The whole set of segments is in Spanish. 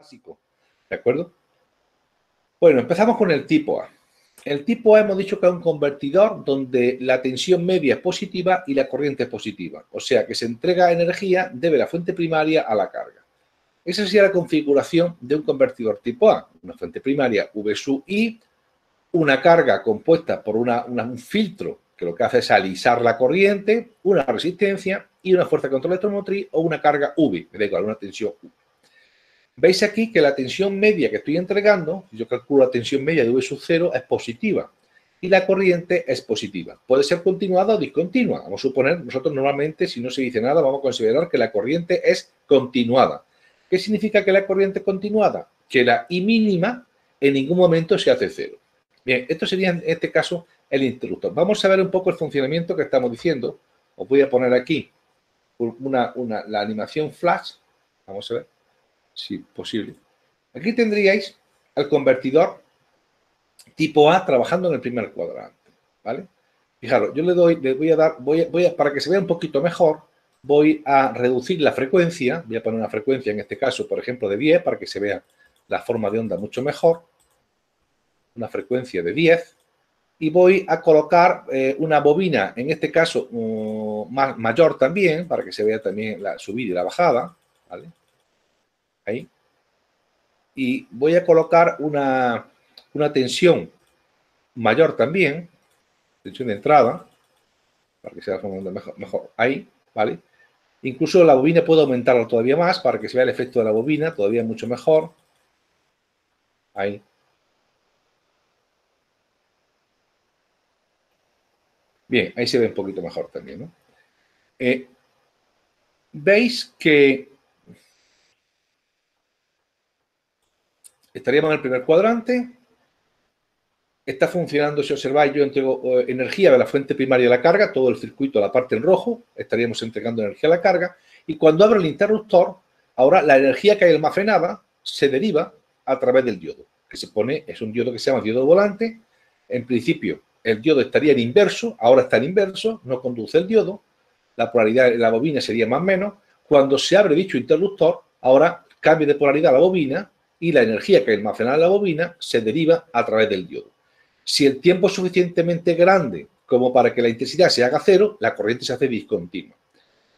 básico. ¿De acuerdo? Bueno, empezamos con el tipo A. El tipo A hemos dicho que es un convertidor donde la tensión media es positiva y la corriente es positiva. O sea que se entrega energía desde la fuente primaria a la carga. Esa sería la configuración de un convertidor tipo A. Una fuente primaria V sub I, una carga compuesta por un filtro que lo que hace es alisar la corriente, una resistencia y una fuerza de control electromotriz o una carga V, me da igual, una tensión U. Veis aquí que la tensión media que estoy entregando, yo calculo la tensión media de V sub 0, es positiva. Y la corriente es positiva. Puede ser continuada o discontinua. Vamos a suponer, nosotros normalmente, si no se dice nada, vamos a considerar que la corriente es continuada. ¿Qué significa que la corriente es continuada? Que la I mínima en ningún momento se hace cero. Bien, esto sería en este caso el interruptor. Vamos a ver un poco el funcionamiento que estamos diciendo. Os voy a poner aquí una, la animación flash. Vamos a ver si posible. Aquí tendríais el convertidor tipo A trabajando en el primer cuadrante, ¿vale? Fijaros, yo le doy, le voy a dar, voy voy a, para que se vea un poquito mejor, voy a reducir la frecuencia, voy a poner una frecuencia en este caso, por ejemplo, de 10, para que se vea la forma de onda mucho mejor, una frecuencia de 10, y voy a colocar eh, una bobina, en este caso mm, mayor también, para que se vea también la subida y la bajada, ¿vale? Ahí. Y voy a colocar una, tensión mayor también, tensión de entrada, para que sea mejor, mejor, ahí, ¿vale? Incluso la bobina puedo aumentarla todavía más para que se vea el efecto de la bobina, todavía mucho mejor. Ahí. Bien, ahí se ve un poquito mejor también, ¿no? Eh, Veis que estaríamos en el primer cuadrante, está funcionando, si observáis, yo entrego eh, energía de la fuente primaria de la carga, todo el circuito, la parte en rojo, estaríamos entregando energía a la carga, y cuando abro el interruptor, ahora la energía que hay almacenada se deriva a través del diodo, que se pone, es un diodo que se llama diodo volante, en principio el diodo estaría en inverso, ahora está en inverso, no conduce el diodo, la polaridad de la bobina sería más o menos, cuando se abre dicho interruptor, ahora cambia de polaridad la bobina y la energía que almacena la bobina se deriva a través del diodo. Si el tiempo es suficientemente grande como para que la intensidad se haga cero, la corriente se hace discontinua.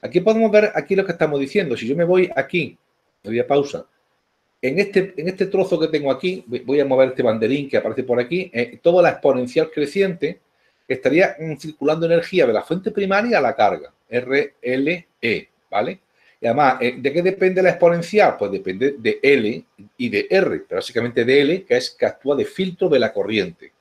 Aquí podemos ver aquí lo que estamos diciendo. Si yo me voy aquí, me voy a pausa, en este, en este trozo que tengo aquí, voy a mover este banderín que aparece por aquí, eh, toda la exponencial creciente estaría circulando energía de la fuente primaria a la carga, RLE, ¿vale? Y además, eh, ¿de qué depende la exponencial? Pues depende de L y de R, pero básicamente de L, que es que actúa de filtro de la corriente.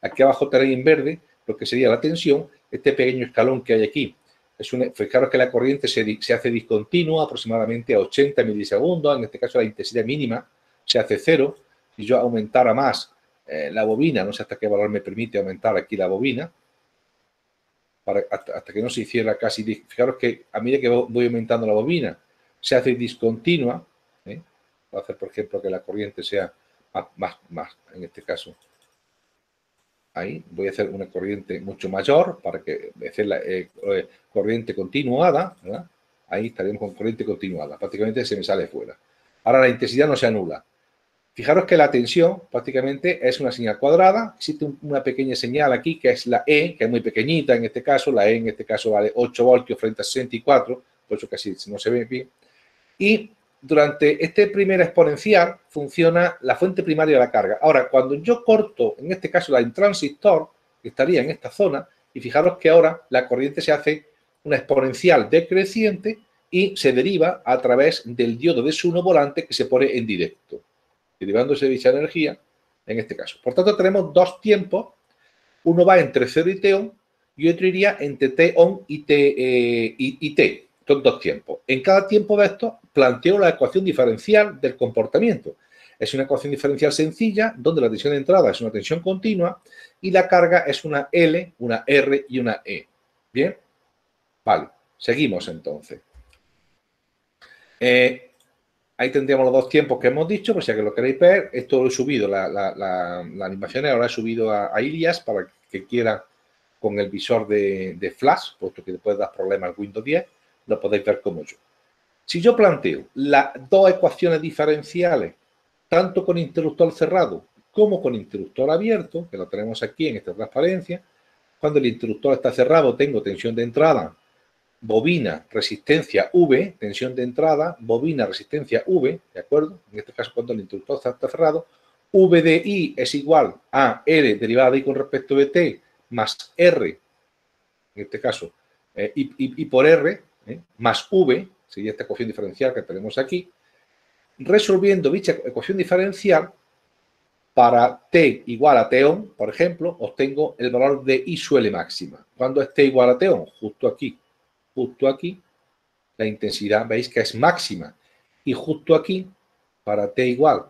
Aquí abajo tenéis en verde lo que sería la tensión, este pequeño escalón que hay aquí. Es fijaros que la corriente se, se, hace discontinua aproximadamente a 80 milisegundos, en este caso la intensidad mínima se hace cero. Si yo aumentara más eh, la bobina, no sé hasta qué valor me permite aumentar aquí la bobina, hasta, que no se hiciera casi... Fijaros que a medida que voy aumentando la bobina, se hace discontinua. ¿eh? Voy a hacer, por ejemplo, que la corriente sea más, más, en este caso. Ahí voy a hacer una corriente mucho mayor para que hacer la eh, eh, corriente continuada. Ahí estaríamos con corriente continuada. Prácticamente se me sale fuera. Ahora la intensidad no se anula. Fijaros que la tensión prácticamente es una señal cuadrada. Existe una pequeña señal aquí que es la E, que es muy pequeñita en este caso. La E en este caso vale 8 voltios frente a 64, por eso casi no se ve bien. Y durante este primer exponencial funciona la fuente primaria de la carga. Ahora, cuando yo corto, en este caso la transistor, que estaría en esta zona, y fijaros que ahora la corriente se hace una exponencial decreciente y se deriva a través del diodo de su volante que se pone en directo derivándose de dicha energía, en este caso. Por tanto, tenemos dos tiempos. Uno va entre 0 y t on y otro iría entre t on y t, eh. Son dos tiempos. En cada tiempo de estos planteo la ecuación diferencial del comportamiento. Es una ecuación diferencial sencilla donde la tensión de entrada es una tensión continua y la carga es una L, una R y una E. ¿Bien? Vale, seguimos entonces. Eh, Ahí tendríamos los dos tiempos que hemos dicho, pues ya que lo queréis ver, esto lo he subido, la, animación ahora he subido a, Ilias para que quiera con el visor de, Flash, puesto que después dar problemas al Windows 10, lo podéis ver como yo. Si yo planteo las dos ecuaciones diferenciales, tanto con interruptor cerrado como con interruptor abierto, que lo tenemos aquí en esta transparencia, cuando el interruptor está cerrado tengo tensión de entrada, bobina, resistencia V, tensión de entrada, bobina, resistencia V, ¿de acuerdo? En este caso cuando el interruptor está cerrado, V de I es igual a R derivada de I con respecto de T más R, en este caso, eh, y, por R, eh, más V, sería esta ecuación diferencial que tenemos aquí, resolviendo dicha ecuación diferencial, para T igual a Teón, por ejemplo, obtengo el valor de I suele máxima. Cuando es T igual a Teón, justo aquí, justo aquí, la intensidad, veis que es máxima. Y justo aquí, para T igual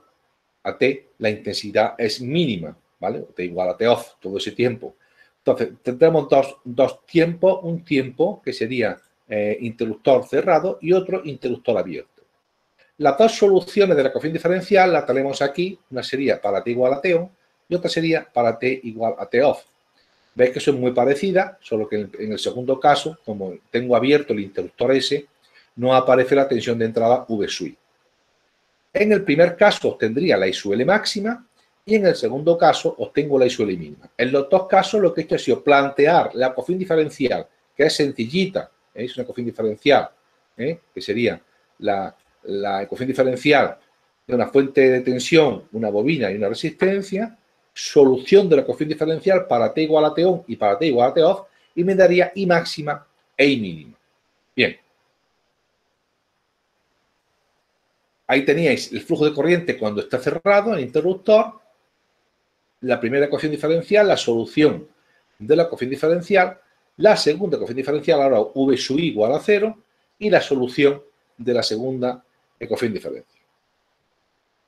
a T, la intensidad es mínima, ¿vale? T igual a T off, todo ese tiempo. Entonces, tendremos dos, tiempos, un tiempo que sería eh, interruptor cerrado y otro interruptor abierto. Las dos soluciones de la ecuación diferencial las tenemos aquí. Una sería para t igual a t on y otra sería para t igual a t off. Veis que son muy parecidas, solo que en el segundo caso, como tengo abierto el interruptor S, no aparece la tensión de entrada V sui. En el primer caso obtendría la ISUL máxima y en el segundo caso obtengo la ISUL mínima. En los dos casos lo que he hecho ha sido plantear la ecuación diferencial, que es sencillita, ¿eh? es una ecuación diferencial, ¿eh? que sería la, la ecuación diferencial de una fuente de tensión, una bobina y una resistencia, solución de la ecuación diferencial para t igual a t on y para t igual a t off, y me daría I máxima e I mínima. Bien. Ahí teníais el flujo de corriente cuando está cerrado, el interruptor, la primera ecuación diferencial, la solución de la ecuación diferencial, la segunda ecuación diferencial, ahora V sub I igual a cero, y la solución de la segunda ecuación diferencia.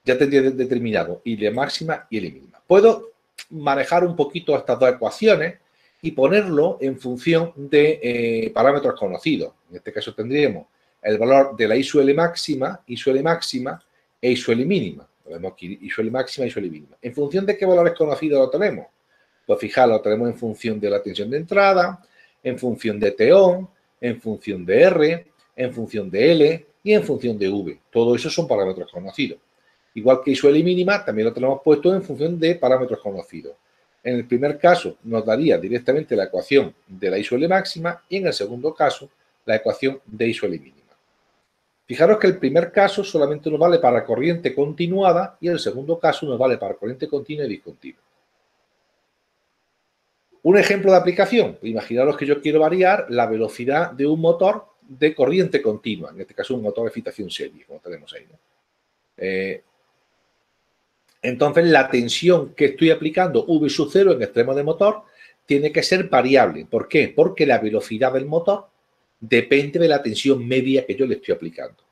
Ya tendría determinado I máxima y L mínima. Puedo manejar un poquito estas dos ecuaciones y ponerlo en función de eh, parámetros conocidos. En este caso tendríamos el valor de la I máxima, I máxima e I mínima. Podemos aquí I máxima y I L mínima. ¿En función de qué valores conocidos lo tenemos? Pues fijaros, lo tenemos en función de la tensión de entrada, en función de T-on, en función de R, en función de L, y en función de V. Todo eso son parámetros conocidos. Igual que ISO mínima, también lo tenemos puesto en función de parámetros conocidos. En el primer caso nos daría directamente la ecuación de la ISO máxima y en el segundo caso la ecuación de ISO mínima. Fijaros que el primer caso solamente nos vale para corriente continuada y el segundo caso nos vale para corriente continua y discontinua. Un ejemplo de aplicación. Imaginaros que yo quiero variar la velocidad de un motor de corriente continua, en este caso un motor de excitación serie, como tenemos ahí. Eh, entonces, la tensión que estoy aplicando V sub 0 en extremo de motor tiene que ser variable. ¿Por qué? Porque la velocidad del motor depende de la tensión media que yo le estoy aplicando.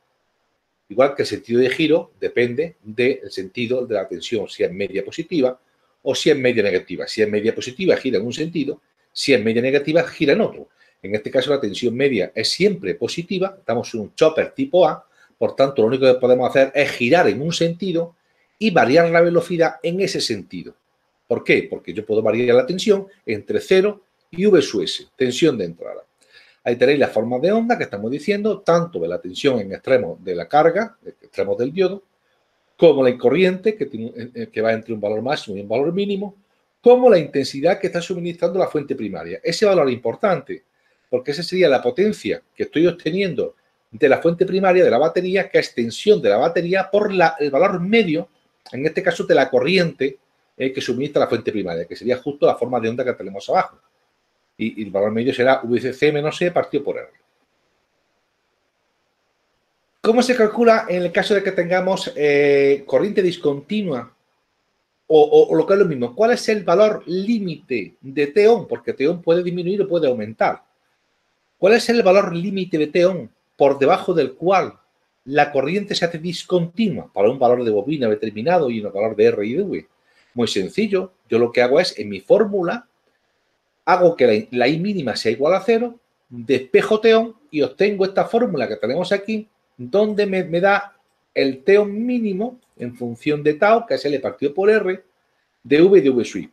Igual que el sentido de giro depende del sentido de la tensión, si es media positiva o si es media negativa. Si es media positiva, gira en un sentido, si es media negativa, gira en otro. En este caso la tensión media es siempre positiva, estamos en un chopper tipo A, por tanto lo único que podemos hacer es girar en un sentido y variar la velocidad en ese sentido. ¿Por qué? Porque yo puedo variar la tensión entre 0 y V tensión de entrada. Ahí tenéis las formas de onda que estamos diciendo, tanto de la tensión en extremos de la carga, extremos del diodo, como la corriente, que, eh, que va entre un valor máximo y un valor mínimo, como la intensidad que está suministrando la fuente primaria. Ese valor es importante, porque esa sería la potencia que estoy obteniendo de la fuente primaria de la batería, que es tensión de la batería por el valor medio, en este caso de la corriente eh, que suministra la fuente primaria, que sería justo la forma de onda que tenemos abajo. Y, el valor medio será VCC menos E partido por R. ¿Cómo se calcula en el caso de que tengamos eh, corriente discontinua? O, lo que es lo mismo, ¿cuál es el valor límite de T-on? Porque T-on puede disminuir o puede aumentar. ¿Cuál es el valor límite de T-on por debajo del cual la corriente se hace discontinua para un valor de bobina determinado y un valor de R y de V? Muy sencillo. Yo lo que hago es, en mi fórmula, hago que la, I mínima sea igual a cero, despejo T-on y obtengo esta fórmula que tenemos aquí, donde me, da el T-on mínimo en función de tau, que es L partido por R, de V de V sub.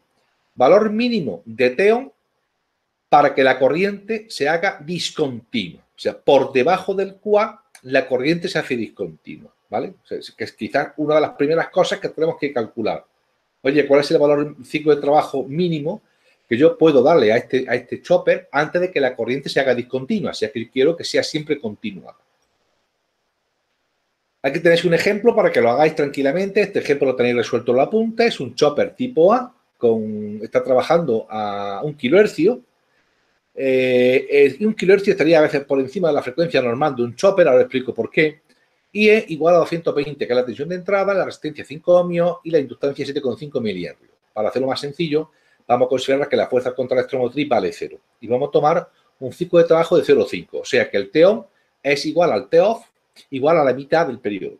Valor mínimo de T-on para que la corriente se haga discontinua. O sea, por debajo del cual la corriente se hace discontinua, ¿vale? que es quizás una de las primeras cosas que tenemos que calcular. Oye, ¿cuál es el valor ciclo de trabajo mínimo que yo puedo darle a este, a este chopper antes de que la corriente se haga discontinua? O sea, que quiero que sea siempre continua. Aquí tenéis un ejemplo para que lo hagáis tranquilamente. Este ejemplo lo tenéis resuelto en la punta. Es un chopper tipo A, con, está trabajando a un kilohercio. Eh, un kilohercio estaría a veces por encima de la frecuencia normal de un chopper, ahora explico por qué. Y es igual a 220, que es la tensión de entrada, la resistencia 5 ohmios y la inductancia 7,5 miliamperes. Para hacerlo más sencillo, vamos a considerar que la fuerza contra la electromotriz vale 0. Y vamos a tomar un ciclo de trabajo de 0,5. O sea que el T-on es igual al T-off igual a la mitad del periodo.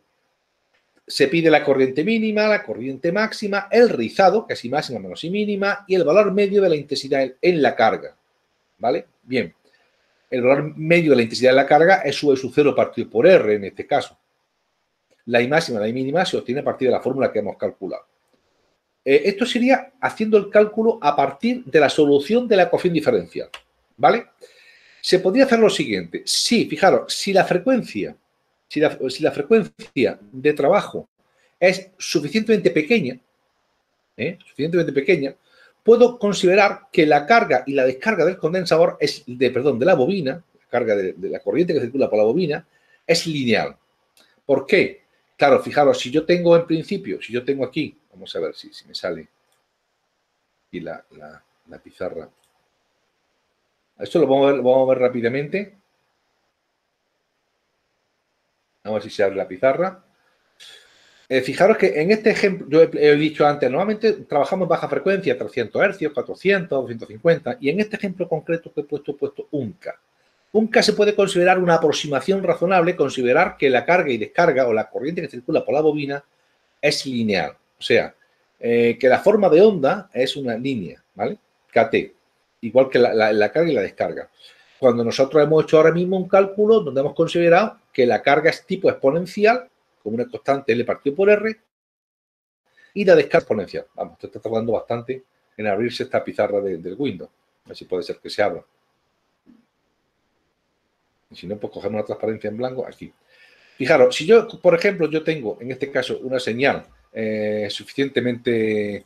Se pide la corriente mínima, la corriente máxima, el rizado, que es I máxima menos I mínima, y el valor medio de la intensidad en la carga. ¿Vale? Bien. El valor medio de la intensidad de la carga es su E sub 0 partido por R en este caso. La I máxima, la I mínima se obtiene a partir de la fórmula que hemos calculado. Eh, esto sería haciendo el cálculo a partir de la solución de la cofin diferencial. ¿Vale? Se podría hacer lo siguiente. Si, fijaros, si la frecuencia si la, frecuencia de trabajo es suficientemente pequeña, ¿eh? suficientemente pequeña, puedo considerar que la carga y la descarga del condensador es, de, perdón, de la bobina, la carga de, la corriente que circula por la bobina, es lineal. ¿Por qué? Claro, fijaros, si yo tengo en principio, si yo tengo aquí, vamos a ver si, me sale aquí la, pizarra. Esto lo vamos a ver rápidamente. Vamos a ver si se abre la pizarra. Eh, fijaros que en este ejemplo, yo he, dicho antes, normalmente trabajamos baja frecuencia, 300 Hz, 400, 250, y en este ejemplo concreto que he puesto, he puesto un K. Un K se puede considerar una aproximación razonable, considerar que la carga y descarga o la corriente que circula por la bobina es lineal. O sea, eh, que la forma de onda es una línea, ¿vale? KT, igual que la carga y la descarga cuando nosotros hemos hecho ahora mismo un cálculo donde hemos considerado que la carga es tipo exponencial, como una constante L partido por R, y la descarga exponencial. Vamos, esto está tardando bastante en abrirse esta pizarra del Windows. A ver si puede ser que se abra. Y si no, pues cogemos una transparencia en blanco aquí. Fijaros, si yo, por ejemplo, yo tengo en este caso una señal eh, suficientemente,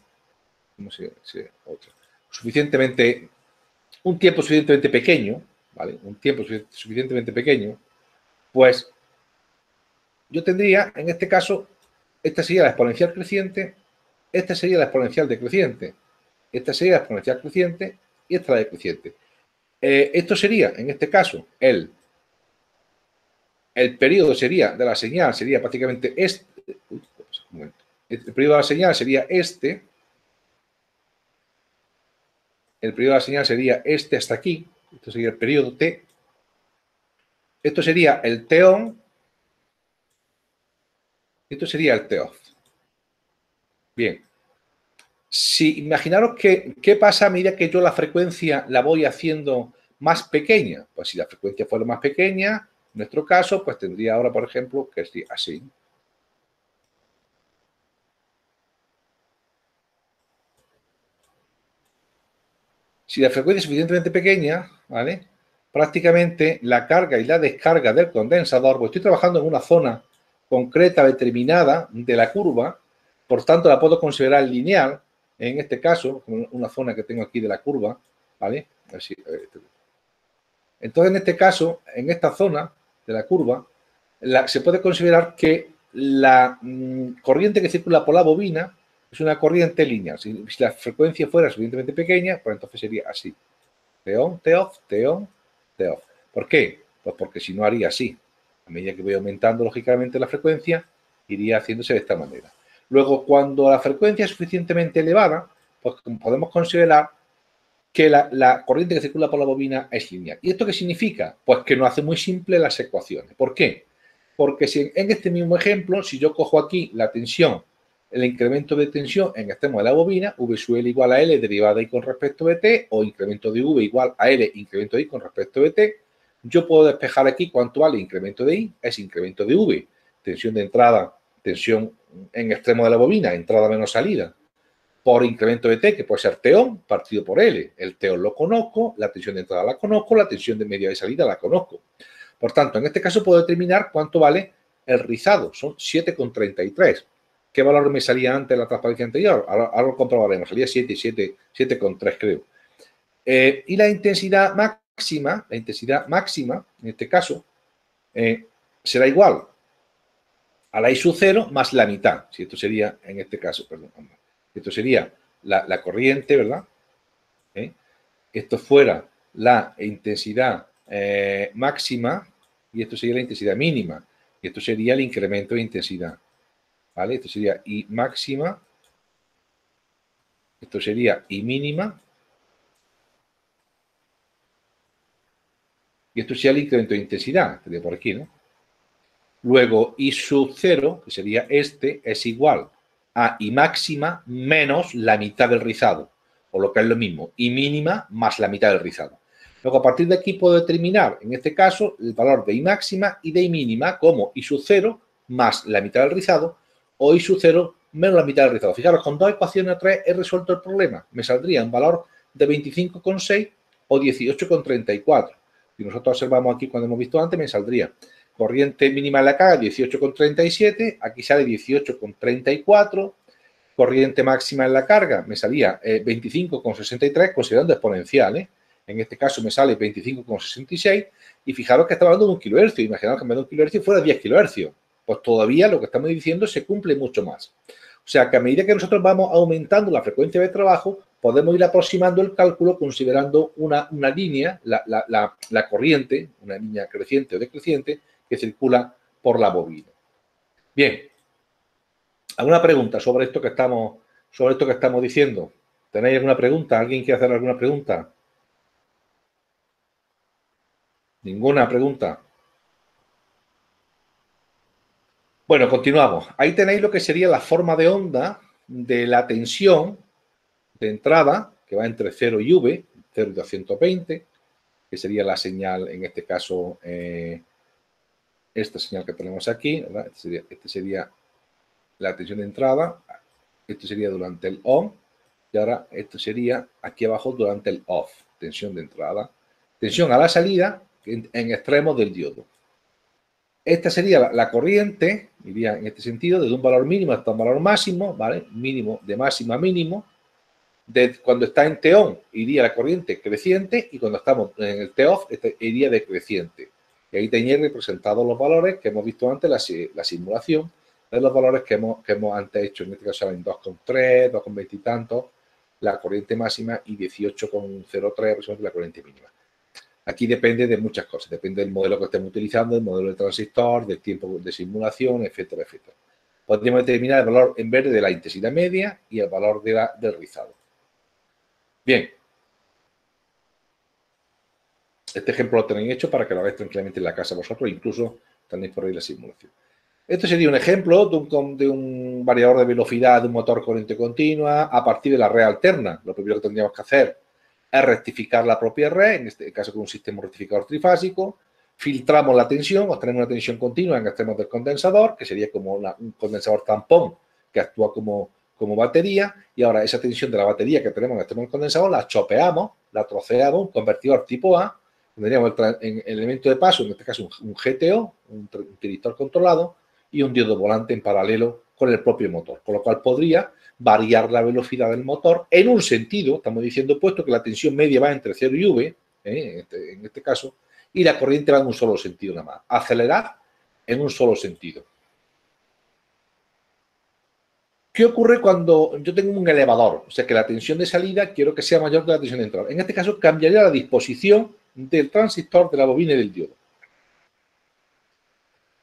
¿cómo se, se otra? Suficientemente, un tiempo suficientemente pequeño, un tiempo suficientemente pequeño, pues yo tendría, en este caso, esta sería la exponencial creciente, esta sería la exponencial decreciente, esta sería la exponencial creciente y esta la decreciente. Eh, esto sería, en este caso, el, el periodo sería de la señal, sería prácticamente este, el periodo de la señal sería este, el periodo de la señal sería este hasta aquí, esto sería el periodo T. Esto sería el T-on. Esto sería el T-off. Bien. Si imaginaros que, qué pasa a medida que yo la frecuencia la voy haciendo más pequeña. Pues si la frecuencia fuera más pequeña, en nuestro caso, pues tendría ahora, por ejemplo, que es así. Si la frecuencia es suficientemente pequeña, ¿vale? Prácticamente la carga y la descarga del condensador, pues estoy trabajando en una zona concreta, determinada de la curva, por tanto la puedo considerar lineal, en este caso, una zona que tengo aquí de la curva, ¿vale? Este. Entonces, en este caso, en esta zona de la curva, se puede considerar que la mm, corriente que circula por la bobina es una corriente lineal. Si, la frecuencia fuera suficientemente pequeña, pues entonces sería así. T-on, T-off, T-on, T-off. ¿Por qué? Pues porque si no haría así. A medida que voy aumentando lógicamente la frecuencia, iría haciéndose de esta manera. Luego, cuando la frecuencia es suficientemente elevada, pues podemos considerar que la, corriente que circula por la bobina es lineal. ¿Y esto qué significa? Pues que nos hace muy simple las ecuaciones. ¿Por qué? Porque si en este mismo ejemplo, si yo cojo aquí la tensión el incremento de tensión en extremo de la bobina, V sub L igual a L derivada I con respecto a T, o incremento de V igual a L incremento de I con respecto a T, yo puedo despejar aquí cuánto vale incremento de I, es incremento de V, tensión de entrada, tensión en extremo de la bobina, entrada menos salida, por incremento de T, que puede ser T-on partido por L. El T-on lo conozco, la tensión de entrada la conozco, la tensión de media de salida la conozco. Por tanto, en este caso puedo determinar cuánto vale el rizado. Son 7,33. ¿Qué valor me salía antes de la transparencia anterior? Ahora, lo comprobaremos. Salía 7, 7, 7,3 creo. Eh, y la intensidad máxima, la intensidad máxima, en este caso, eh, será igual a la I sub 0 más la mitad. Si esto sería, en este caso, perdón, esto sería la, corriente, ¿verdad? ¿Eh? Esto fuera la intensidad máxima y esto sería la intensidad mínima. Y esto sería el incremento de intensidad. ¿Vale? Esto sería I máxima. Esto sería I mínima. Y esto sería el incremento de intensidad, de por aquí, ¿no? Luego, I sub 0, que sería este, es igual a I máxima menos la mitad del rizado. O lo que es lo mismo, I mínima más la mitad del rizado. Luego, a partir de aquí puedo determinar, en este caso, el valor de I máxima y de I mínima como I sub 0 más la mitad del rizado o I sub 0 menos la mitad del rizado. Fijaros, con dos ecuaciones a 3 he resuelto el problema. Me saldría un valor de 25,6 o 18,34. Si nosotros observamos aquí cuando hemos visto antes, me saldría corriente mínima en la carga 18,37, aquí sale 18,34, corriente máxima en la carga me salía 25,63 eh, considerando exponencial, ¿eh? en este caso me sale 25,66 y fijaros que está hablando de un kilohercio, imaginaos que en vez de un kilohercio fuera 10 kilohercios pues todavía lo que estamos diciendo se cumple mucho más. O sea que a medida que nosotros vamos aumentando la frecuencia de trabajo, podemos ir aproximando el cálculo considerando una, línea, la, corriente, una línea creciente o decreciente, que circula por la bobina. Bien, ¿alguna pregunta sobre esto que estamos, sobre esto que estamos diciendo? ¿Tenéis alguna pregunta? ¿Alguien quiere hacer alguna pregunta? ¿Ninguna pregunta? Bueno, continuamos. Ahí tenéis lo que sería la forma de onda de la tensión de entrada, que va entre 0 y V, 0 y 220, que sería la señal, en este caso, eh, esta señal que tenemos aquí, Este sería, este la tensión de entrada, esto sería durante el on, y ahora esto sería aquí abajo durante el off, tensión de entrada. Tensión a la salida en, en extremos del diodo. Esta sería la, corriente, iría en este sentido, desde un valor mínimo hasta un valor máximo, ¿vale? Mínimo, de máximo a mínimo. De, cuando está en T-on, iría la corriente creciente y cuando estamos en el T-off, este iría decreciente. Y ahí tenéis representados los valores que hemos visto antes, la, la simulación de los valores que hemos, antes hecho. En este caso en 2,3, 2,20 y tanto, la corriente máxima y 18,03 la corriente mínima. Aquí depende de muchas cosas, depende del modelo que estemos utilizando, del modelo de transistor, del tiempo de simulación, etcétera, etcétera. Podríamos determinar el valor en verde de la intensidad media y el valor del rizado. Bien. Este ejemplo lo tenéis hecho para que lo hagáis tranquilamente en la casa vosotros, incluso tenéis por ahí la simulación. Este sería un ejemplo de un, de un variador de velocidad de un motor corriente continua a partir de la red alterna. Lo primero que tendríamos que hacer es rectificar la propia red, en este caso con un sistema rectificador trifásico, filtramos la tensión, obtenemos una tensión continua en extremos del condensador, que sería como un condensador tampón que actúa como, como batería, y ahora esa tensión de la batería que tenemos en extremo del condensador la chopeamos, la troceamos, un convertidor tipo A, tendríamos el, elemento de paso, en este caso un, GTO, un, un controlado, y un diodo volante en paralelo con el propio motor, con lo cual podría variar la velocidad del motor en un sentido, estamos diciendo puesto que la tensión media va entre 0 y V, ¿eh? este, en, este, caso, y la corriente va en un solo sentido nada más. Acelerar en un solo sentido. ¿Qué ocurre cuando yo tengo un elevador? O sea, que la tensión de salida quiero que sea mayor que la tensión de entrada. En este caso, cambiaría la disposición del transistor de la bobina y del diodo.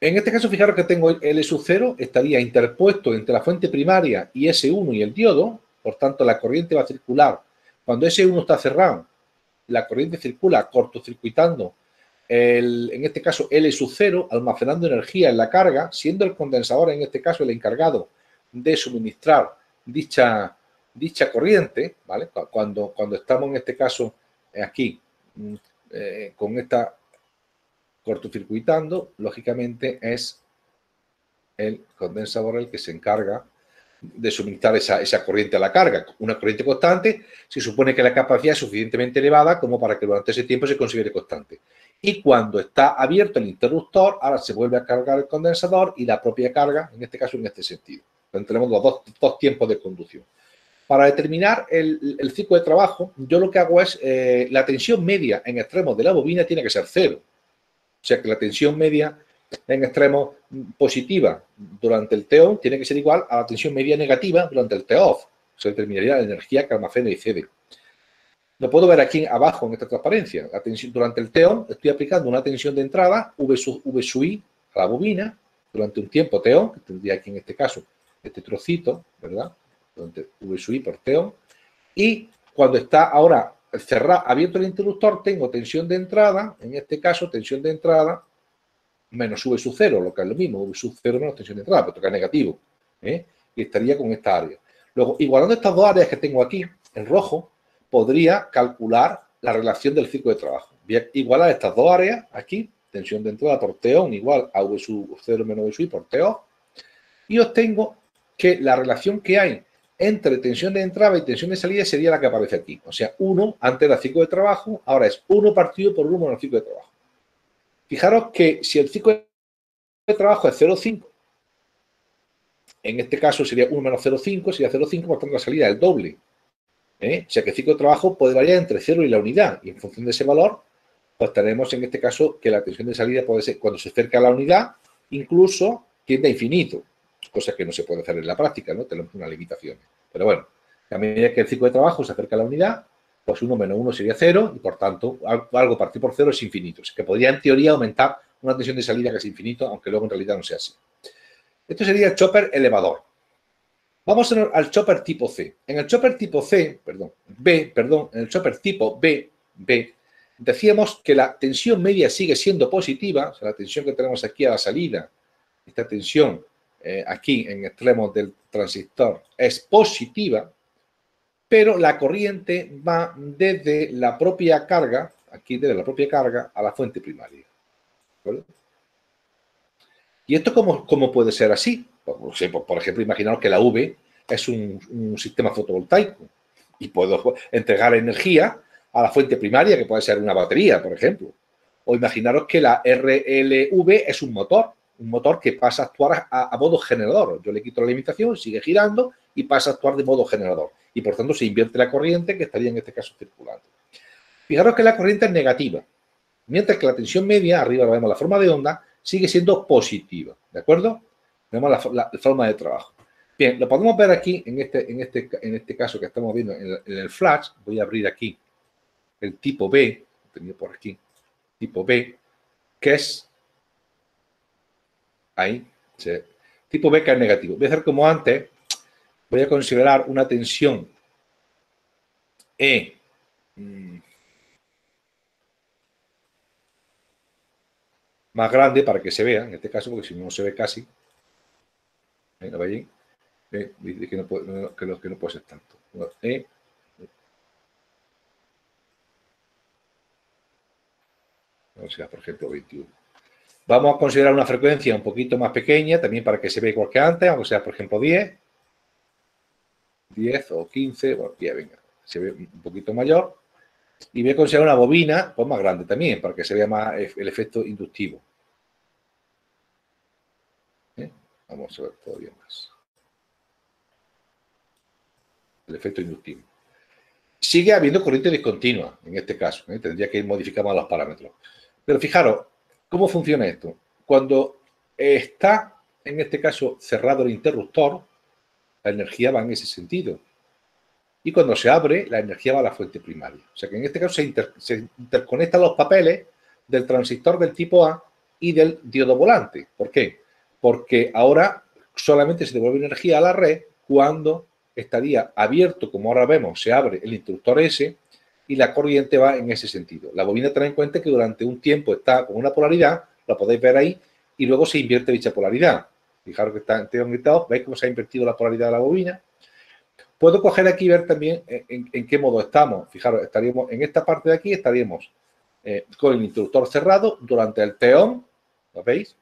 En este caso, fijaros que tengo L sub 0, estaría interpuesto entre la fuente primaria y S1 y el diodo, por tanto la corriente va a circular. Cuando S1 está cerrado, la corriente circula cortocircuitando, en este caso L sub 0, almacenando energía en la carga, siendo el condensador en este caso el encargado de suministrar dicha, dicha corriente, ¿vale? Cuando, cuando estamos en este caso aquí mm, eh, con esta cortocircuitando, lógicamente es el condensador el que se encarga de suministrar esa, corriente a la carga. Una corriente constante se supone que la capacidad es suficientemente elevada como para que durante ese tiempo se considere constante. Y cuando está abierto el interruptor, ahora se vuelve a cargar el condensador y la propia carga, en este caso en este sentido. Entonces, tenemos los dos, tiempos de conducción. Para determinar el, el, ciclo de trabajo, yo lo que hago es, eh, la tensión media en extremos de la bobina tiene que ser cero. O sea que la tensión media en extremo positiva durante el T-on tiene que ser igual a la tensión media negativa durante el T-off. Se determinaría la energía que almacena y cede. Lo puedo ver aquí abajo en esta transparencia. La tensión, durante el T-on estoy aplicando una tensión de entrada V sub, v sub I a la bobina durante un tiempo T-on, que tendría aquí en este caso este trocito, ¿verdad? Durante V sub I por T-on. Y cuando está ahora cerrado, abierto el interruptor, tengo tensión de entrada, en este caso tensión de entrada menos V sub 0, lo que es lo mismo, V sub 0 menos tensión de entrada, pero que es negativo. ¿eh? Y estaría con esta área. Luego, igualando estas dos áreas que tengo aquí, en rojo, podría calcular la relación del ciclo de trabajo. Voy a igualar estas dos áreas aquí, tensión de entrada por Ton igual a V sub 0 menos V sub por TO, y obtengo que la relación que hay entre tensión de entrada y tensión de salida sería la que aparece aquí. O sea, 1 antes del ciclo de trabajo, ahora es 1 partido por 1 menos ciclo de trabajo. Fijaros que si el ciclo de trabajo es 0,5, en este caso sería 1 menos 0,5, sería 0,5, por tanto la salida es el doble. ¿eh? O sea que el ciclo de trabajo puede variar entre 0 y la unidad, y en función de ese valor, pues tenemos en este caso que la tensión de salida puede ser, cuando se acerca a la unidad, incluso tiende a infinito, cosa que no se puede hacer en la práctica, ¿no? Tenemos una limitación. Pero bueno, a medida que el ciclo de trabajo se acerca a la unidad, pues 1 menos 1 sería 0 y por tanto algo partido por 0 es infinito. O que podría en teoría aumentar una tensión de salida que es infinito, aunque luego en realidad no sea así. Esto sería el chopper elevador. Vamos al chopper tipo C. En el chopper tipo C, perdón, B, perdón, en el chopper tipo B, B, decíamos que la tensión media sigue siendo positiva, o sea, la tensión que tenemos aquí a la salida, esta tensión eh, aquí en extremos del transistor es positiva, pero la corriente va desde la propia carga, aquí desde la propia carga, a la fuente primaria. ¿Y esto cómo, cómo, puede ser así? Por ejemplo, imaginaos que la V es un, sistema fotovoltaico y puedo entregar energía a la fuente primaria, que puede ser una batería, por ejemplo. O imaginaros que la RLV es un motor, un motor que pasa a actuar a, modo generador. Yo le quito la limitación, sigue girando y pasa a actuar de modo generador y por tanto se invierte la corriente que estaría en este caso circulando. Fijaros que la corriente es negativa, mientras que la tensión media, arriba vemos la forma de onda, sigue siendo positiva, ¿de acuerdo? Vemos la, forma de trabajo. Bien, lo podemos ver aquí en este, en este, en este caso que estamos viendo en el, flash. Voy a abrir aquí el tipo B, tenía por aquí, tipo B, que es ahí, tipo B que es negativo. Voy a hacer como antes, voy a considerar una tensión E mm, más grande para que se vea, en este caso, porque si no, no se ve casi. ¿Eh? ¿Lo allí? E, dice que no, puede, que, que no puede ser tanto. E. Vamos a por ejemplo, 21. Vamos a considerar una frecuencia un poquito más pequeña, también para que se vea igual que antes, aunque sea, por ejemplo, 10. 10 o 15, bueno, ya venga, se ve un poquito mayor. Y voy a considerar una bobina pues más grande también, para que se vea más el efecto inductivo. ¿Eh? Vamos a ver todavía más. El efecto inductivo. Sigue habiendo corriente discontinua en este caso. ¿eh? Tendría que ir modificando los parámetros. Pero fijaros, ¿cómo funciona esto? Cuando está, en este caso, cerrado el interruptor, la energía va en ese sentido. Y cuando se abre, la energía va a la fuente primaria. O sea que en este caso se, interconectan los papeles del transistor del tipo A y del diodo volante. ¿Por qué? Porque ahora solamente se devuelve energía a la red cuando estaría abierto, como ahora vemos, se abre el interruptor S y la corriente va en ese sentido. La bobina trae en cuenta que durante un tiempo está con una polaridad, la podéis ver ahí, y luego se invierte dicha polaridad. Fijaros que está en conectados, veis cómo se ha invertido la polaridad de la bobina. Puedo coger aquí y ver también en, qué modo estamos. Fijaros, estaríamos en esta parte de aquí, estaríamos eh, con el interruptor cerrado durante el T-on, ¿lo veis?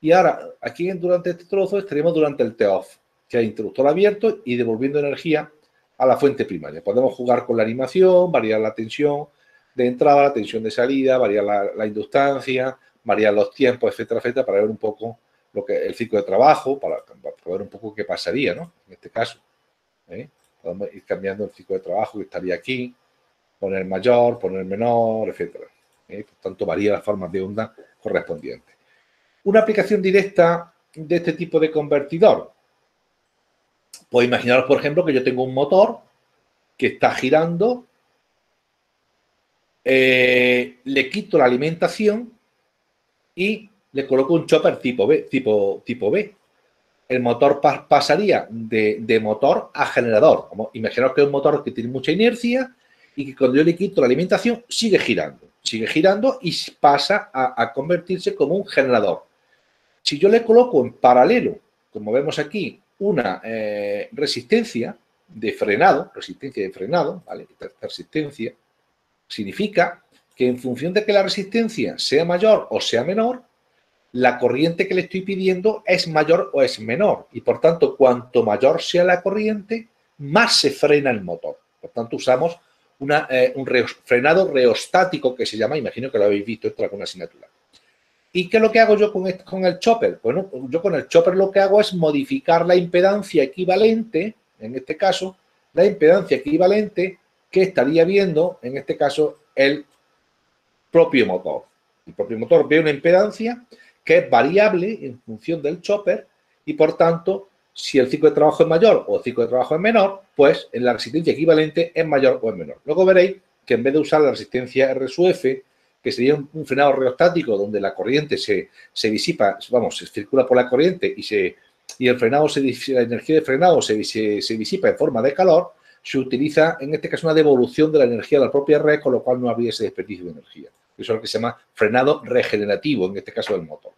Y ahora, aquí durante este trozo estaríamos durante el T-off. que hay interruptor abierto y devolviendo energía a la fuente primaria. Podemos jugar con la animación, variar la tensión de entrada, la tensión de salida, variar la, inductancia, variar los tiempos, etcétera, etcétera, para ver un poco lo que el ciclo de trabajo, para, ver un poco qué pasaría, ¿no? En este caso. ¿eh? Podemos ir cambiando el ciclo de trabajo que estaría aquí, poner mayor, poner menor, etcétera. ¿eh? Por tanto, varía las formas de onda correspondientes. Una aplicación directa de este tipo de convertidor. Pues imaginaros, por ejemplo, que yo tengo un motor que está girando, eh, le quito la alimentación y le coloco un chopper tipo B. Tipo, tipo B. El motor pasaría de, motor a generador. Como, que es un motor que tiene mucha inercia y que cuando yo le quito la alimentación sigue girando. Sigue girando y pasa a convertirse como un generador. Si yo le coloco en paralelo, como vemos aquí, una eh, resistencia de frenado, resistencia de frenado, ¿vale? Resistencia significa que en función de que la resistencia sea mayor o sea menor, la corriente que le estoy pidiendo es mayor o es menor. Y por tanto, cuanto mayor sea la corriente, más se frena el motor. Por tanto, usamos eh, un frenado reostático que se llama, imagino que lo habéis visto esto en alguna asignatura. ¿Y qué es lo que hago yo con, con el chopper? Bueno, yo con el chopper lo que hago es modificar la impedancia equivalente, en este caso, la impedancia equivalente que estaría viendo, en este caso, el propio motor. El propio motor ve una impedancia que es variable en función del chopper y, por tanto, si el ciclo de trabajo es mayor o el ciclo de trabajo es menor, pues en la resistencia equivalente es mayor o es menor. Luego veréis que en vez de usar la resistencia RSUF, que sería un, frenado reostático donde la corriente se, se, disipa, vamos, se circula por la corriente y, se, y el frenado, se, la energía de frenado se, se, disipa en forma de calor, se utiliza en este caso una devolución de la energía a la propia red, con lo cual no habría ese desperdicio de energía. Eso es lo que se llama frenado regenerativo, en este caso del motor.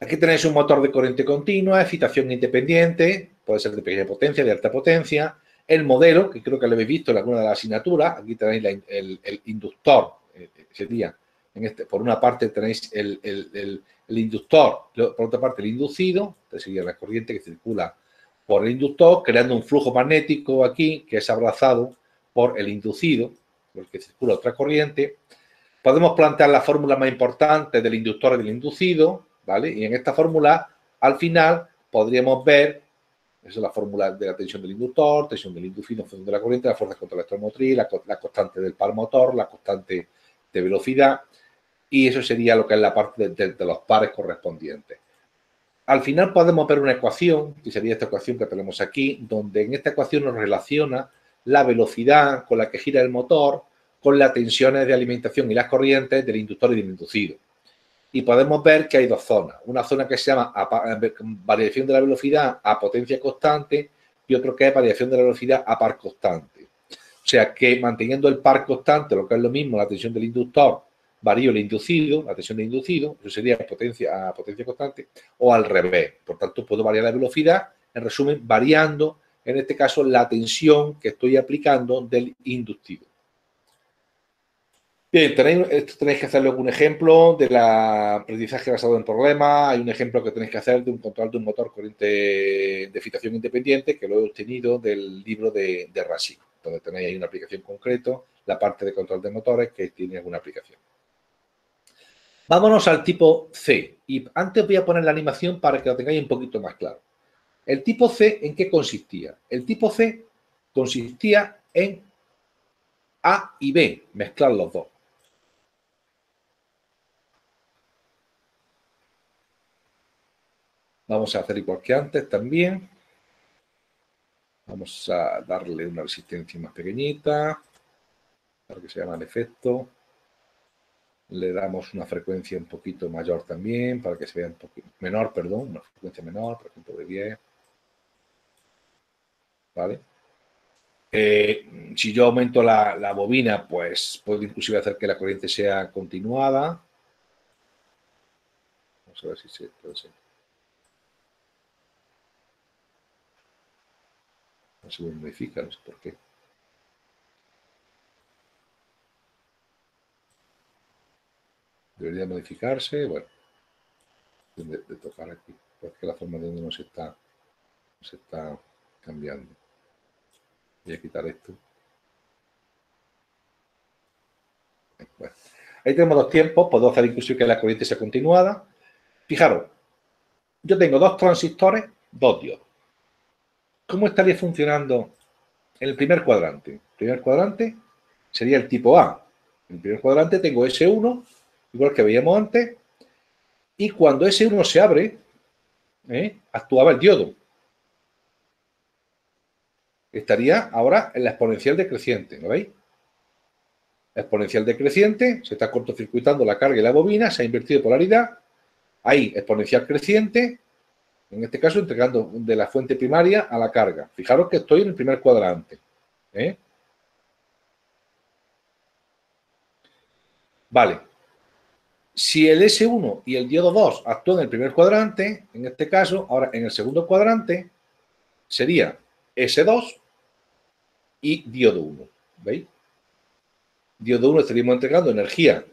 Aquí tenéis un motor de corriente continua, excitación independiente, puede ser de pequeña potencia, de alta potencia. El modelo, que creo que lo habéis visto en alguna de las asignaturas, aquí tenéis el, inductor sería, en este, por una parte tenéis el, inductor, por otra parte el inducido, que sería la corriente que circula por el inductor, creando un flujo magnético aquí que es abrazado por el inducido, por el que circula otra corriente. Podemos plantear la fórmula más importante del inductor y del inducido, ¿vale? Y en esta fórmula, al final, podríamos ver, esa es la fórmula de la tensión del inductor, tensión del inducido función de la corriente, la fuerza contra la electromotriz, la, la constante del par motor, la constante de velocidad y eso sería lo que es la parte de, los pares correspondientes. Al final podemos ver una ecuación, que sería esta ecuación que tenemos aquí, donde en esta ecuación nos relaciona la velocidad con la que gira el motor con las tensiones de alimentación y las corrientes del inductor y del inducido. Y podemos ver que hay dos zonas. Una zona que se llama variación de la velocidad a potencia constante y otro que es variación de la velocidad a par constante. O sea que manteniendo el par constante, lo que es lo mismo, la tensión del inductor, varío el inducido, la tensión del inducido, eso sería potencia, a potencia constante, o al revés. Por tanto, puedo variar la velocidad, en resumen, variando, en este caso, la tensión que estoy aplicando del inductivo. Bien, tenéis, que hacerle un ejemplo del aprendizaje basado en problemas. Hay un ejemplo que tenéis que hacer de un control de un motor corriente de excitación independiente que lo he obtenido del libro de, de donde tenéis ahí una aplicación concreto, la parte de control de motores que tiene alguna aplicación. Vámonos al tipo C. Y antes voy a poner la animación para que lo tengáis un poquito más claro. El tipo C, ¿en qué consistía? El tipo C consistía en A y B, mezclar los dos. Vamos a hacer igual que antes también. Vamos a darle una resistencia más pequeñita para que se llama el efecto. Le damos una frecuencia un poquito mayor también para que se vea un poquito menor, perdón, una frecuencia menor, por ejemplo de 10. ¿Vale? Eh, si yo aumento la, bobina, pues puedo inclusive hacer que la corriente sea continuada. Vamos a ver si se puede ser. Se modifica, no sé por qué. Debería modificarse, bueno, de, tocar aquí, porque la forma de donde nos está se está cambiando. Voy a quitar esto. ahí tenemos dos tiempos, puedo hacer incluso que la corriente sea continuada. Fijaros, yo tengo dos transistores, dos diodos. ¿Cómo estaría funcionando el primer cuadrante? El primer cuadrante sería el tipo A. En el primer cuadrante tengo S1, igual que veíamos antes, y cuando S1 se abre, ¿eh? actuaba el diodo. Estaría ahora en la exponencial decreciente, ¿lo veis? exponencial decreciente, se está cortocircuitando la carga y la bobina, se ha invertido polaridad, hay exponencial creciente, en este caso entregando de la fuente primaria a la carga. Fijaros que estoy en el primer cuadrante. ¿eh? Vale. Si el S1 y el diodo 2 actúan en el primer cuadrante, en este caso, ahora en el segundo cuadrante, sería S2 y diodo 1. ¿Veis? diodo 1 estaríamos entregando energía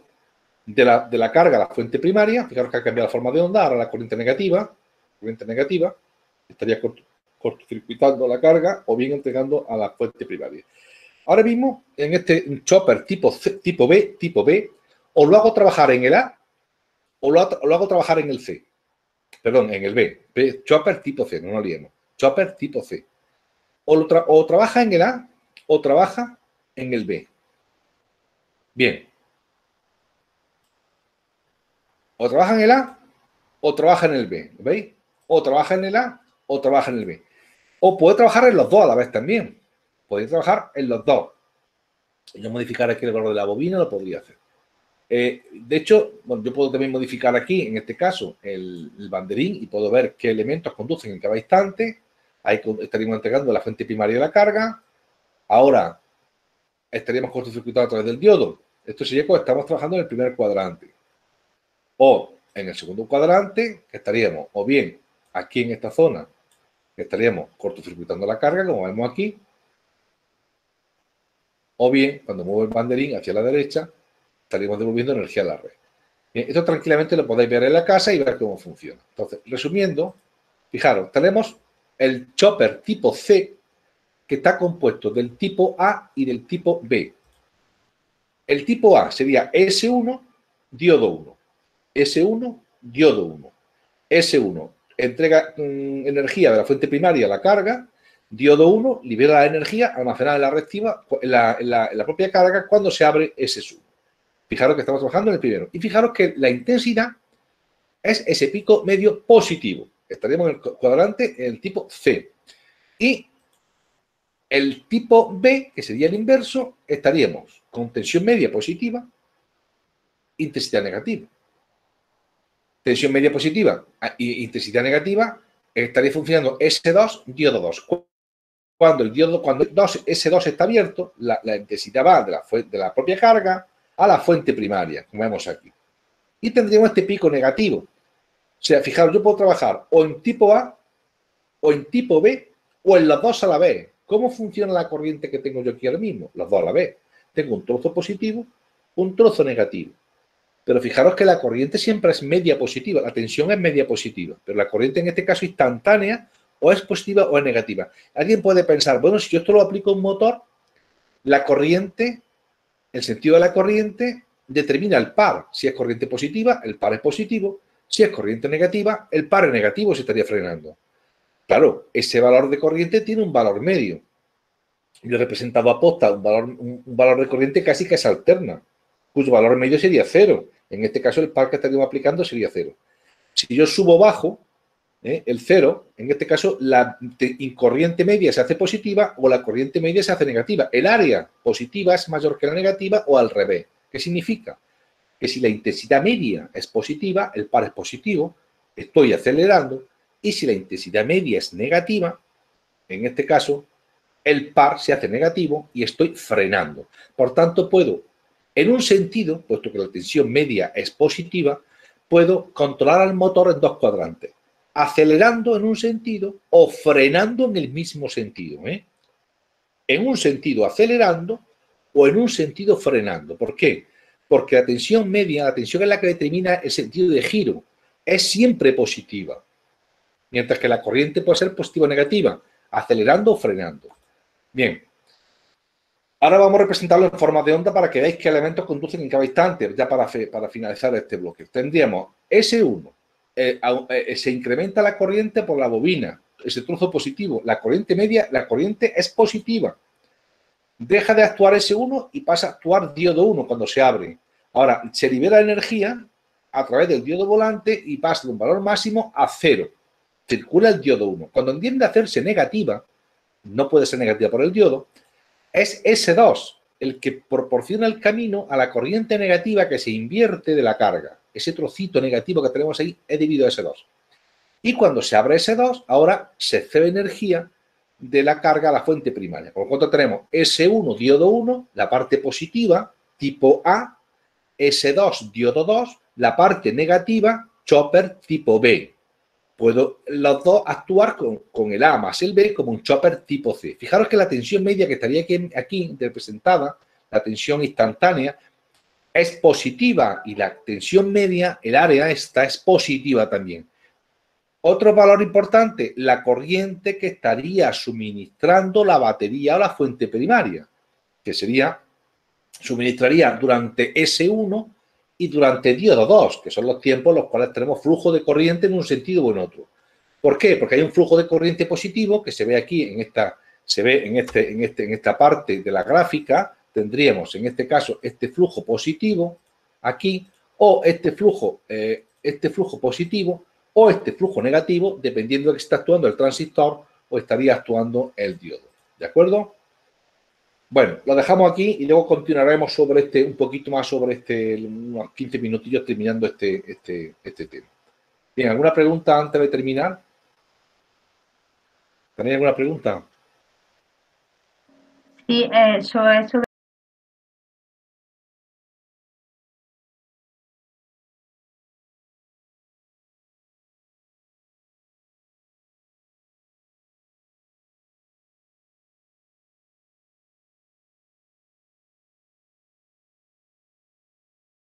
de la, carga a la fuente primaria, fijaros que ha cambiado la forma de onda, ahora la corriente negativa, corriente negativa, estaría cortocircuitando la carga o bien entregando a la fuente primaria. Ahora mismo, en este chopper tipo, tipo B, tipo B, o lo hago trabajar en el A o lo, hago trabajar en el C. Perdón, en el B. Chopper tipo C, no lo liemos. Chopper tipo C. O, o trabaja en el A o trabaja en el B. Bien. O trabaja en el A o trabaja en el B. ¿Veis? O trabaja en el A o trabaja en el B. O puede trabajar en los dos a la vez también. Puede trabajar en los dos. Yo modificar aquí el valor de la bobina lo podría hacer. Eh, de hecho, bueno, yo puedo también modificar aquí, en este caso, el, banderín y puedo ver qué elementos conducen en cada instante. Ahí estaríamos entregando la fuente primaria de la carga. Ahora estaríamos cortocircuitados a través del diodo. Esto sería cuando estamos trabajando en el primer cuadrante. O en el segundo cuadrante, que estaríamos o bien aquí en esta zona, estaríamos cortocircuitando la carga, como vemos aquí, o bien, cuando muevo el banderín hacia la derecha, estaríamos devolviendo energía a la red. esto tranquilamente lo podéis ver en la casa y ver cómo funciona. Entonces, resumiendo, fijaros, tenemos el chopper tipo C que está compuesto del tipo A y del tipo B. El tipo A sería S1, diodo 1. S1, diodo 1. S1 entrega mm, energía de la fuente primaria a la carga, diodo 1 libera la energía almacenada en la reactiva, en la, propia carga cuando se abre S1. Fijaros que estamos trabajando en el primero. Y fijaros que la intensidad es ese pico medio positivo. Estaríamos en el cuadrante en el tipo C. Y el tipo B, que sería el inverso, estaríamos con tensión media positiva, intensidad negativa. Tensión media positiva e intensidad negativa estaría funcionando S2, diodo 2. Cuando el diodo, cuando S2 está abierto, la, intensidad va de la, de la propia carga a la fuente primaria, como vemos aquí. Y tendríamos este pico negativo. O sea, fijaros, yo puedo trabajar o en tipo A, o en tipo B, o en los dos a la vez. ¿Cómo funciona la corriente que tengo yo aquí ahora mismo? Las dos a la vez. Tengo un trozo positivo, un trozo negativo. Pero fijaros que la corriente siempre es media positiva, la tensión es media positiva, pero la corriente en este caso instantánea o es positiva o es negativa. Alguien puede pensar, bueno, si yo esto lo aplico a un motor, la corriente, el sentido de la corriente determina el par. Si es corriente positiva, el par es positivo. Si es corriente negativa, el par es negativo, se estaría frenando. Claro, ese valor de corriente tiene un valor medio. Yo he representado a posta un valor, un, valor de corriente casi que es alterna, cuyo valor medio sería cero. En este caso, el par que estaríamos aplicando sería cero. Si yo subo bajo, ¿eh? el cero, en este caso, la corriente media se hace positiva o la corriente media se hace negativa. El área positiva es mayor que la negativa o al revés. ¿Qué significa? Que si la intensidad media es positiva, el par es positivo, estoy acelerando, y si la intensidad media es negativa, en este caso, el par se hace negativo y estoy frenando. Por tanto, puedo, en un sentido, puesto que la tensión media es positiva, puedo controlar al motor en dos cuadrantes, acelerando en un sentido o frenando en el mismo sentido. ¿eh? En un sentido acelerando o en un sentido frenando. ¿Por qué? Porque la tensión media, la tensión es la que determina el sentido de giro, es siempre positiva. mientras que la corriente puede ser positiva o negativa, acelerando o frenando. Bien, ahora vamos a representarlo en forma de onda para que veáis qué elementos conducen en cada instante, ya para, para finalizar este bloque. Tendríamos S1, eh, eh, se incrementa la corriente por la bobina, ese trozo positivo. La corriente media, la corriente es positiva. Deja de actuar S1 y pasa a actuar diodo 1 cuando se abre. Ahora, se libera energía a través del diodo volante y pasa de un valor máximo a cero. Circula el diodo 1. Cuando entiende a hacerse negativa, no puede ser negativa por el diodo, es S2 el que proporciona el camino a la corriente negativa que se invierte de la carga. Ese trocito negativo que tenemos ahí es debido a S2. Y cuando se abre S2, ahora se cede energía de la carga a la fuente primaria. Por lo tanto, tenemos S1, diodo 1, la parte positiva, tipo A, S2, diodo 2, la parte negativa, chopper tipo B. Puedo los dos actuar con, el A más el B como un chopper tipo C. Fijaros que la tensión media que estaría aquí, aquí representada, la tensión instantánea, es positiva y la tensión media, el área esta, es positiva también. Otro valor importante, la corriente que estaría suministrando la batería o la fuente primaria, que sería, suministraría durante S1 y durante diodo 2, que son los tiempos en los cuales tenemos flujo de corriente en un sentido o en otro. ¿Por qué? Porque hay un flujo de corriente positivo que se ve aquí en esta, se ve en, este, en, este, en esta parte de la gráfica, tendríamos en este caso este flujo positivo aquí o este flujo, eh, este flujo positivo o este flujo negativo, dependiendo de que está actuando el transistor o estaría actuando el diodo. ¿De acuerdo? Bueno, lo dejamos aquí y luego continuaremos sobre este, un poquito más sobre este, unos 15 minutillos terminando este, este, este tema. Bien, ¿alguna pregunta antes de terminar? ¿Tenéis alguna pregunta? Sí, eh, sobre